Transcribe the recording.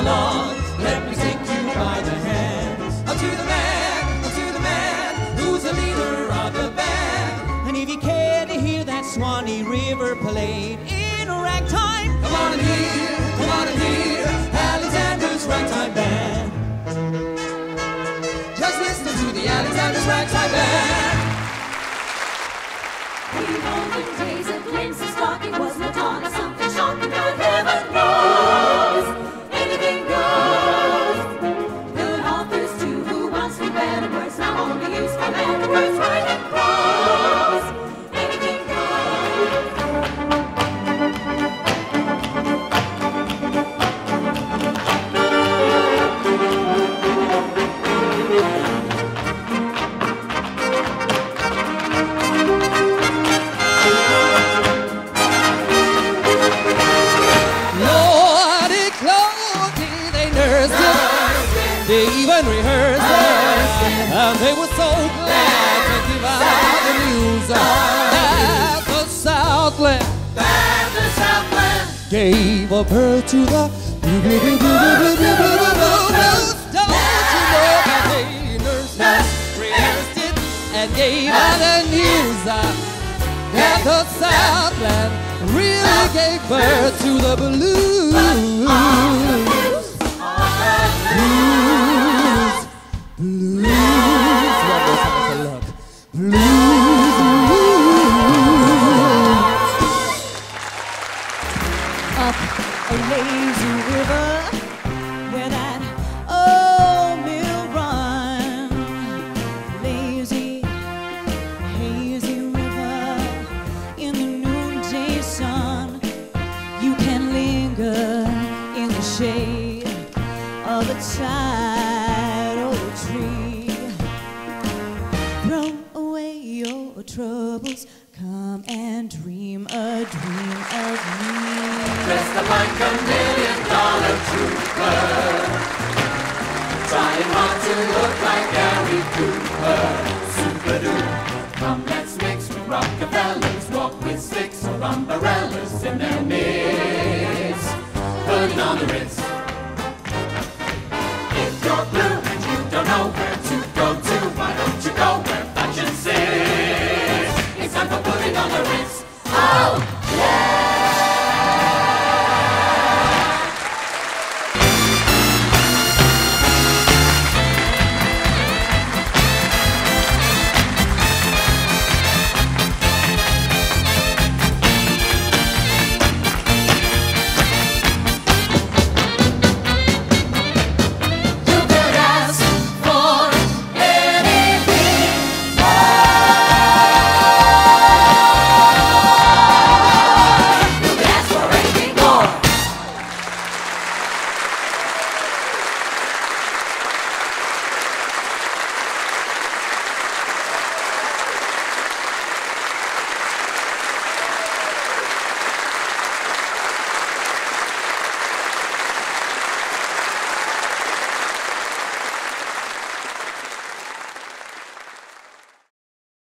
Along, let me take you by the hand. Up to the man, up to the man, who's the leader of the band. And if you care to hear that Swanee River played in ragtime, come on and hear, come on and hear Alexander's Ragtime Band. Just listen to the Alexander's Ragtime Band. Even rehearsed it. And they were so glad to give out the news that the Southland, that the Southland gave a birth to the blue, blue, blue, blue, blue, blue, blue, blue, blue, blue, blues. Don't you know that they rehearsed it, and gave out the news that the Southland really gave birth to the. Blues, the shade of a tidal tree. Throw away your troubles, come and dream a dream of me. Dressed up like a million dollar trooper, trying hard to look like Gary Cooper. Super duper, come let's mix with Rockefellers, walk with sticks or umbrellas in their midst on the Ritz. If you're blue,